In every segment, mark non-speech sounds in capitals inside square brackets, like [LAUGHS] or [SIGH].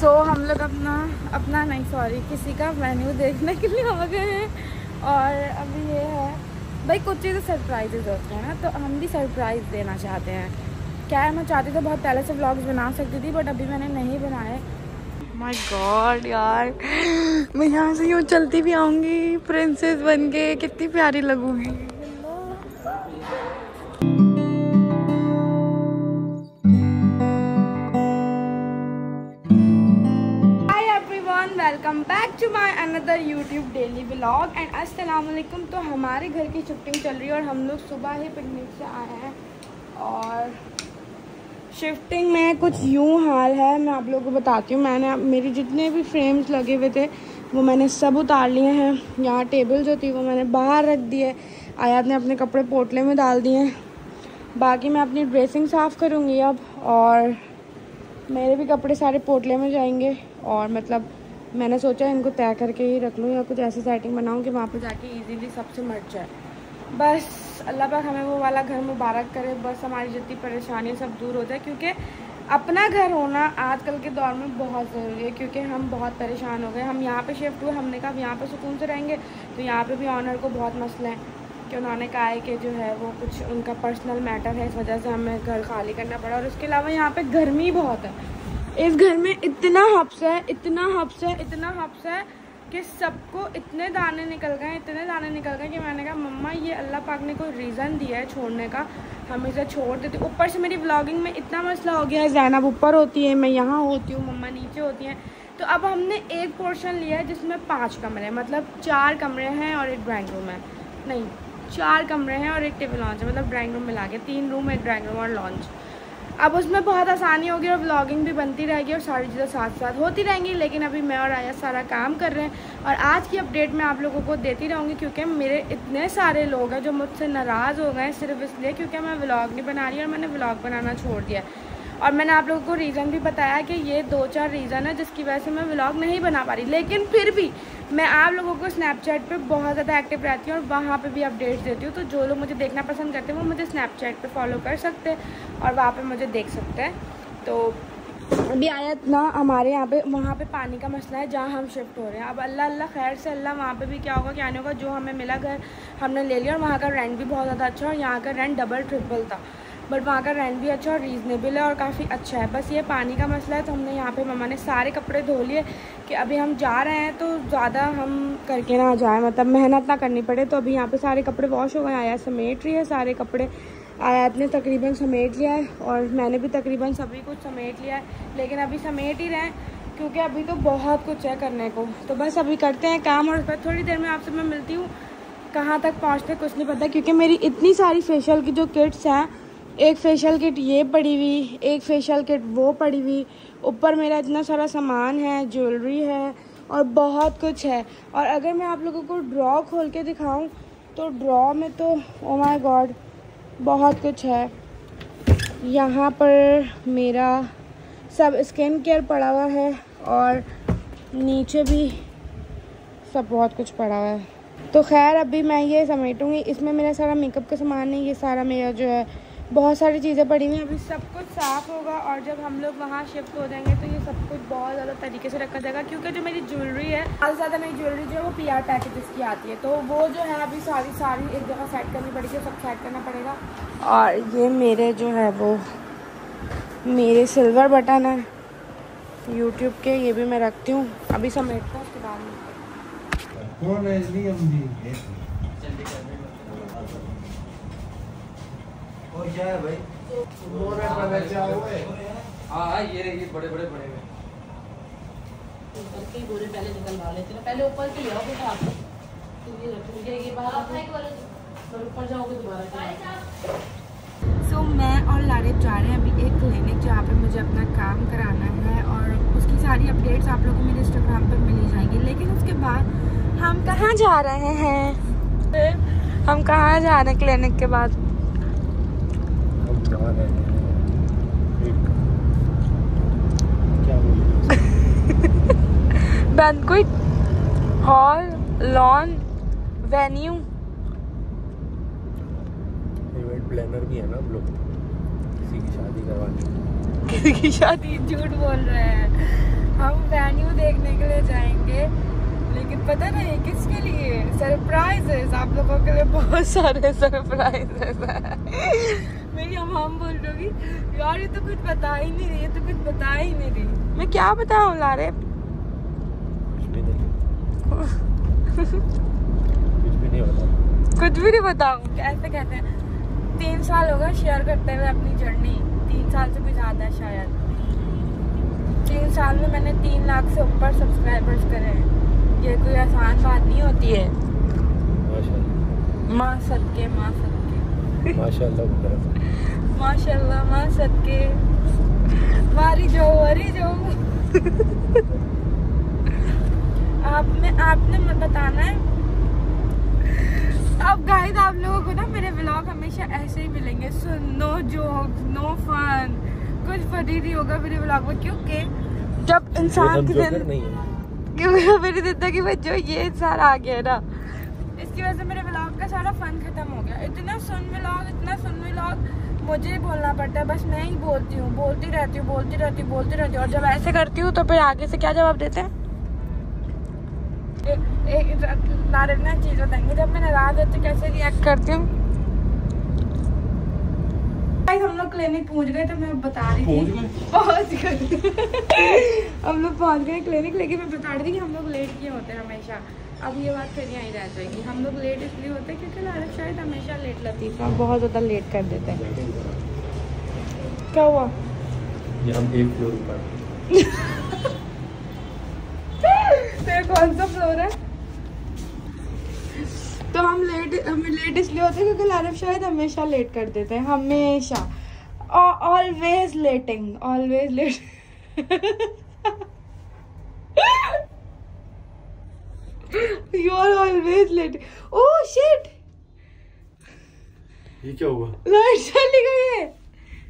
सो so, हम लोग अपना अपना नहीं सॉरी किसी का मेन्यू देखने के लिए आ गए हैं। और अभी ये है भाई कुछ चीज़ें सरप्राइजेज होते हैं ना तो हम भी सरप्राइज़ देना चाहते हैं। क्या है मैं चाहती थी बहुत पहले से ब्लॉग्स बना सकती थी बट अभी मैंने नहीं बनाए। माय गॉड यार। मैं यहाँ से यूँ चलती भी आऊँगी प्रिंसेस बन के कितनी प्यारी लगूँगी। To my another YouTube daily blog and अस्सलाम वालेकुम तो हमारे घर की शिफ्टिंग चल रही है और हम लोग सुबह ही पिकनिक से आए हैं। और शिफ्टिंग में कुछ यूँ हाल है। मैं आप लोगों को बताती हूँ। मैंने मेरी जितने भी फ्रेम्स लगे हुए थे, वो मैंने सब उतार लिए हैं। यहाँ टेबल जो थी, वो मैंने बाहर रख दिए आयात ने अपने कपड़े पोटले में डाल दिए हैं। बाकी मैं अपनी ड्रेसिंग साफ़ करूँगी अब। और मेरे भी कपड़े सारे पोटले में जाएँगे। और मतलब मैंने सोचा इनको तय करके ही रख लूँ या कुछ ऐसी सेटिंग बनाऊँ कि वहाँ पर जाके इजीली सबसे मट जाए। बस, अल्लाह पाक हमें वो वाला घर मुबारक करे, बस हमारी जितनी परेशानी सब दूर हो जाए, क्योंकि अपना घर होना आजकल के दौर में बहुत ज़रूरी है, क्योंकि हम बहुत परेशान हो गए। हम यहाँ पे शिफ्ट हुए, हमने कहा यहाँ पे सुकून से रहेंगे तो यहाँ पे भी ऑनर को बहुत मसले हैं कि उन्होंने कहा है कि जो है वो कुछ उनका पर्सनल मैटर है, इस वजह से हमें घर खाली करना पड़ा। और उसके अलावा यहाँ पर गर्मी बहुत है इस घर में इतना हफ्स है, इतना हफ्स है, इतना हफ्स है कि सबको इतने दाने निकल गए इतने दाने निकल गए कि मैंने कहा, मम्मा, ये अल्लाह पाक ने कोई रीज़न दिया है छोड़ने का? हम इसे छोड़ देते ऊपर से मेरी ब्लॉगिंग में इतना मसला हो गया है जैनब ऊपर होती है, मैं यहाँ होती हूँ, मम्मा नीचे होती हैं। तो अब हमने एक पोर्शन लिया है जिसमें पाँच कमरे हैं मतलब चार कमरे हैं और एक ड्राइंग रूम है। नहीं, चार कमरे हैं और एक टेबल लॉन्च है मतलब ड्राइंग रूम मिला के, तीन रूम एक ड्राइंग रूम और लॉन्च अब उसमें बहुत आसानी होगी और ब्लॉगिंग भी बनती रहेगी और सारी चीज़ें साथ साथ होती रहेंगी, लेकिन अभी मैं और आया सारा काम कर रहे हैं और आज की अपडेट मैं आप लोगों को देती रहूँगी क्योंकि मेरे इतने सारे लोग हैं जो मुझसे नाराज़ हो गए सिर्फ़ इसलिए क्योंकि मैं ब्लॉग नहीं बना रही और मैंने ब्लॉग बनाना छोड़ दिया। और मैंने आप लोगों को रीज़न भी बताया कि ये दो चार रीज़न है जिसकी वजह से मैं व्लॉग नहीं बना पा रही। लेकिन फिर भी मैं आप लोगों को स्नैपचैट पे बहुत ज़्यादा एक्टिव रहती हूँ और वहाँ पे भी अपडेट्स देती हूँ। तो जो लोग मुझे देखना पसंद करते हैं, वो मुझे स्नैपचैट पे फॉलो कर सकते हैं और वहाँ पे मुझे देख सकते हैं। तो अभी आया ना हमारे यहाँ पे, वहाँ पे पानी का मसला है जहाँ हम शिफ्ट हो रहे हैं। अब अल्लाह अल्लाह खैर से अल्लाह, वहाँ पे भी क्या होगा, क्या नहीं होगा, जो हमें मिला घर हमने ले लिया और वहाँ का रेंट भी बहुत ज़्यादा अच्छा और यहाँ का रेंट डबल ट्रिपल था। बट वहाँ का रेंट भी अच्छा और रीज़नेबल है और काफ़ी अच्छा है। बस ये पानी का मसला है तो हमने यहाँ पे मम्मा ने सारे कपड़े धो लिए कि अभी हम जा रहे हैं तो ज़्यादा हम करके ना जाए मतलब मेहनत ना करनी पड़े। तो अभी यहाँ पे सारे कपड़े वॉश हो गए, आया समेट रही है, सारे कपड़े आयात ने तकरीबन समेट लिया है और मैंने भी तकरीबन सभी कुछ समेट लिया है, लेकिन अभी समेट ही रहे हैं क्योंकि अभी तो बहुत कुछ है करने को। तो बस अभी करते हैं काम और फिर थोड़ी देर में आपसे मैं मिलती हूँ। कहाँ तक पहुँचते कुछ नहीं पता, क्योंकि मेरी इतनी सारी फेशियल की जो किट्स हैं एक फेशियल किट ये पड़ी हुई, एक फेशियल किट वो पड़ी हुई। ऊपर मेरा इतना सारा सामान है ज्वेलरी है और बहुत कुछ है। और अगर मैं आप लोगों को ड्रॉ खोल के दिखाऊँ तो ड्रॉ में तो ओ माय गॉड बहुत कुछ है। यहाँ पर मेरा सब स्किन केयर पड़ा हुआ है और नीचे भी सब बहुत कुछ पड़ा हुआ है। तो खैर, अभी मैं ये समेटूँगी। इसमें मेरा सारा मेकअप का सामान है, ये सारा मेरा जो है बहुत सारी चीज़ें पड़ी हुई हैं। अभी सब कुछ साफ़ होगा और जब हम लोग वहाँ शिफ्ट हो जाएँगे तो ये सब कुछ बहुत ज़्यादा तरीके से रखा जाएगा क्योंकि जो मेरी ज्वेलरी है बहुत ज़्यादा मेरी ज्वेलरी जो है वो पी आर पैकेजेस की आती है। तो वो जो है अभी सारी सारी एक जगह सेट करनी पड़ेगी सब सेट करना पड़ेगा। और ये मेरे जो है वो मेरे सिल्वर बटन है। यूट्यूब के ये भी मैं रखती हूँ। अभी समेटता हूँ उसके बाद में। और क्या है भाई? हाँ हाँ ये रही बड़े बड़े बड़े हुए। बोरे पहले निकलवा लेते ना पहले ऊपर से ले बेटा आप तो ये रखोगे ये बाहर फिर ऊपर जाओगे दोबारा सो। so, मैं और लारिब जा रहे हैं अभी एक क्लिनिक जहाँ पे मुझे अपना काम कराना है और उसकी सारी अपडेट्स आप लोगों को मेरे इंस्टाग्राम पर मिली जाएँगी। लेकिन उसके बाद हम कहाँ जा रहे हैं? हम कहाँ जा रहे हैं क्लिनिक के बाद? जा रहे हैं? Banquet hall lawn venue event planner भी है ना हम लोग। किसी की शादी करवानी किसी की शादी झूठ बोल रहे हैं। हम वेन्यू देखने के लिए जाएँगे लेकिन पता नहीं किसके लिए। सरप्राइजेस आप लोगों के लिए बहुत सारे सरप्राइजेस हैं। मेरी हम बोल रही यार ये तो कुछ बता ही नहीं रही ये तो कुछ बता ही नहीं रही। मैं क्या बताऊँ लारे? कुछ भी नहीं। कुछ भी नहीं होता कुछ भी नहीं बताऊँ। कैसे कहते हैं तीन साल हो गए शेयर करते हुए अपनी जर्नी तीन साल से भी ज़्यादा है शायद। तीन साल में मैंने तीन लाख से ऊपर सब्सक्राइबर्स करे हैं। ये कोई आसान बात नहीं होती है। माँ सदके माँ सदके माशाल्लाह माशाल्लाह माँ सदके। जाओ वारी जाओ आपने आपने बताना है। अब गाइस आप लोगों को ना मेरे व्लॉग हमेशा ऐसे ही मिलेंगे। So no jokes no fun कुछ फनी नहीं होगा मेरे व्लॉग में क्योंकि जब इंसान की [LAUGHS] क्योंकि मेरी ज़िंदगी में जो ये इंसान आ गया ना इसकी वजह से मेरे सारा फन खत्म हो गया। इतना सुन व्लॉग इतना सुन व्लॉग मुझे ही बोलना पड़ता है बस मैं ही बोलती हूँ बोलती रहती हूँ बोलती रहती हूँ बोलती रहती हूँ। और जब ऐसे करती हूँ तो फिर आगे से क्या जवाब देते हैं? एक नारद ना चीज़ बताएँगे जब मैं नाराज़ होती हूँ कैसे रिएक्ट करती हूँ? हम लोग क्लिनिक पहुँच गए तो मैं बता रही थी। पहुँच गए? [LAUGHS] हम लोग पहुँच गए क्लिनिक लेकिन मैं बता रही थी कि हम लोग लेट किए होते हैं हमेशा। अब ये बात फिर यहीं रह जाएगी। हम लोग लेट इसलिए होते हैं क्योंकि लारक शायद हमेशा लेट लतीफ़ा बहुत ज़्यादा लेट कर देते हैं। क्या हुआ? ये हम एक फ्लोर ऊपर [LAUGHS] तेरा कौन सा फ्लोर है? तो हम लेट हम लेट इसलिए होते हैं क्योंकि लारफ शायद हमेशा लेट कर देते हैं हमेशा। Always letting always late you are always late oh shit ये क्या हुआ? लाइट चली गई है।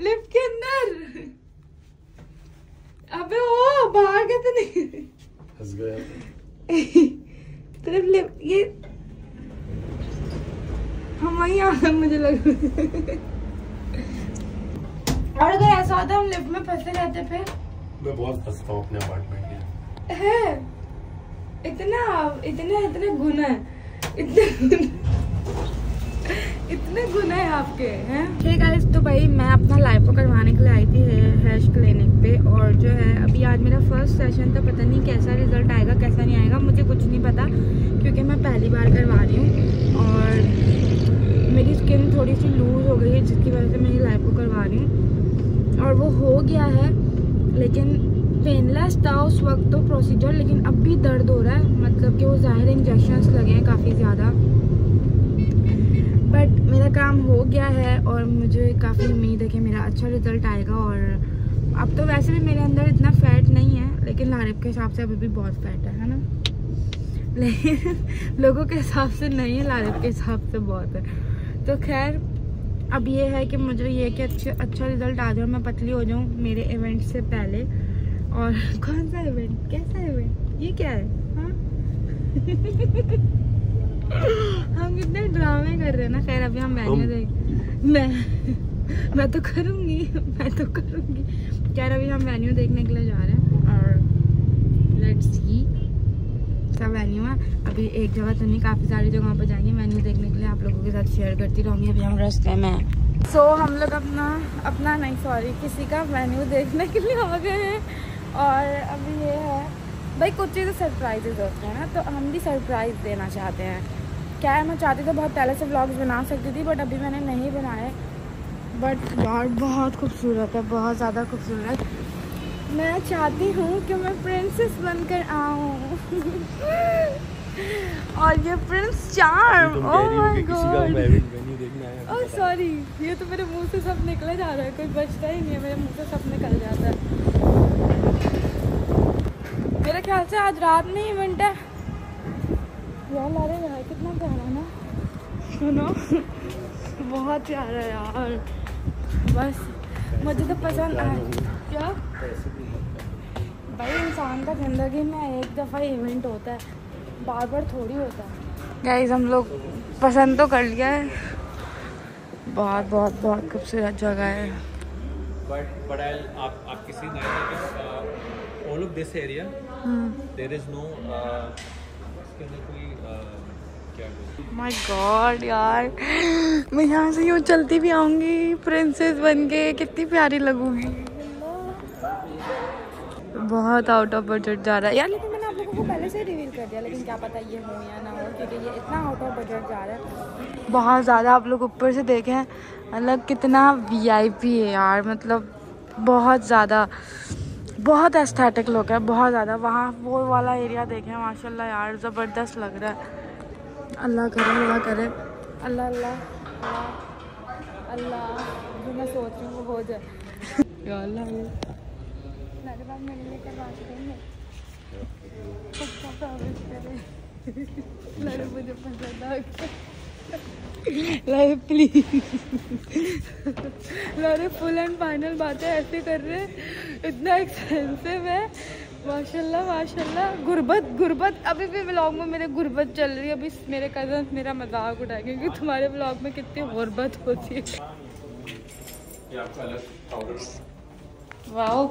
लिफ्ट के अंदर। अबे ओ बाहर कैसे नहीं। फंस गया। तरफ़ ले ये हम वहीं आ गए मुझे लग और अगर ऐसा होता हम लिफ्ट में फंसे रहते फिर। मैं बहुत फंसता हूँ अपने अपार्टमेंट में है। इतना, इतने इतने गुण है। इतने इतने गुण है आपके, हैं? ठीक है तो भाई मैं अपना लाइफो करवाने के लिए आई थी हैश क्लिनिक पे और जो है, अभी आज मेरा फ़र्स्ट सेशन था, पता नहीं कैसा रिज़ल्ट आएगा, कैसा नहीं आएगा, मुझे कुछ नहीं पता, क्योंकि मैं पहली बार करवा रही हूँ और मेरी स्किन थोड़ी सी लूज हो गई है, जिसकी वजह से मैं लाइफो करवा रही हूँ। और वो हो गया है, लेकिन पेनलेस था उस वक्त तो प्रोसीजर, लेकिन अब भी दर्द हो रहा है। मतलब कि वो ज़ाहिर इंजेक्शंस लगे हैं काफ़ी ज़्यादा। बट मेरा काम हो गया है और मुझे काफ़ी उम्मीद है कि मेरा अच्छा रिज़ल्ट आएगा और अब तो वैसे भी मेरे अंदर इतना फैट नहीं है, लेकिन लारिब के हिसाब से अभी भी बहुत फैट है है ना? लेकिन लोगों के हिसाब से नहीं है, लारिब के हिसाब से बहुत है। तो खैर, अब ये है कि मुझे ये कि अच्छे अच्छा रिज़ल्ट आ जाए मैं पतली हो जाऊँ मेरे इवेंट से पहले। और कौन सा इवेंट कैसा इवेंट ये क्या है? हाँ? [LAUGHS] हम कितने ड्रामे कर रहे हैं ना। खैर अभी हम मेन्यू हम- देख मैं मैं तो करूँगी मैं तो करूँगी। खैर अभी हम मेन्यू देखने के लिए जा रहे हैं और लेट्स सी सब मेन्यू है? अभी एक जगह तो नहीं काफ़ी सारी जगहों पर जाएँगे मेन्यू देखने के लिए। आप लोगों के साथ शेयर करती रहूँगी। अभी हम रास्ते में सो हम लोग अपना अपना नहीं सॉरी किसी का मेन्यू देखने के लिए आ गए हैं। और अभी ये है भाई कुछ चीज़ें सरप्राइजेज होते हैं ना तो हम भी सरप्राइज़ देना चाहते हैं। क्या है मैं चाहती तो बहुत पहले से ब्लॉग्स बना सकती थी बट अभी मैंने नहीं बनाए। बट यार बहुत खूबसूरत है बहुत ज़्यादा खूबसूरत। मैं चाहती हूँ कि मैं प्रिंसेस बनकर आऊँ। [LAUGHS] और ये प्रिंस चार्म तुम ओ कह रही हो माय गॉड ओह सॉरी ये तो मेरे मुँह से सब निकले जा रहा है कोई बचता ही नहीं है मेरे मुँह से सब निकल जाता है। मेरे ख्याल से आज रात में इवेंट है। यार लारे यार कितना प्यारा ना। सुनो। बहुत प्यारा यार। बस मुझे तो पसंद आया। क्या? भाई इंसान का ज़िंदगी में एक दफ़ा इवेंट होता है। बार बार थोड़ी होता है। गाइस हम लोग पसंद तो कर लिया है। बहुत बहुत बहुत खूबसूरत जगह है। बट बट आप आप किसी नए all of this area, there is no. Uh, इसके अंदर कोई uh? माय गॉड यार। मैं यहाँ से यूँ चलती भी आऊँगी प्रिंसेस बन के। कितनी प्यारी लगूँगी बहुत आउट ऑफ़ बजट जा रहा है। यार लेकिन मैंने आप लोगों को पहले से रिवील कर दिया लेकिन क्या पता ये हो या ना हो क्योंकि ये इतना आउट ऑफ़ बजट जा रहा है। बहुत ज़्यादा आप लोग ऊपर से देखें मतलब कितना वीआईपी है यार मतलब बहुत ज़्यादा। बहुत एस्थेटिक लुक है, बहुत ज़्यादा। वहाँ वो वाला एरिया देखें, माशाल्लाह यार, ज़बरदस्त लग रहा है। अल्लाह करे अल्लाह करे। अल्लाह अल्लाह अल्लाह जो मैं सोच रही हूँ वो हो जाए। अल्लाह। मेरे [LAUGHS] लड़े मुझे पसंद आ गया लड़े प्लीज़ लड़े फुल एंड फाइनल बातें ऐसे कर रहे हैं। इतना एक्सपेंसिव है। माशाल्लाह माशाल्लाह। गुर्बत गुर्बत। अभी भी व्लॉग में मेरे गुर्बत चल रही है। अभी मेरे कज़न मेरा मज़ाक उठाएँगे क्योंकि तुम्हारे व्लॉग में कितनी गुर्बत होती है। वाओ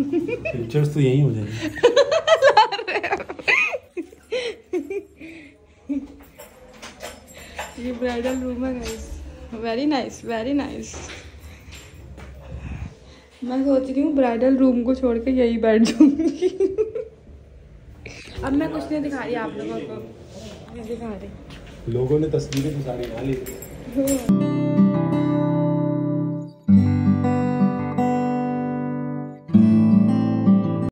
पिक्चर्स तो यही हो जाएँगे। [LAUGHS] ये ब्राइडल रूम है guys very nice very nice मैं सोच रही हूँ ब्राइडल रूम को छोड़ के यही बैठ जाऊँगी अब मैं कुछ नहीं दिखा रही आप लोगों को। दिखा रही। लोगों ने तस्वीरें तो सारी ना ली।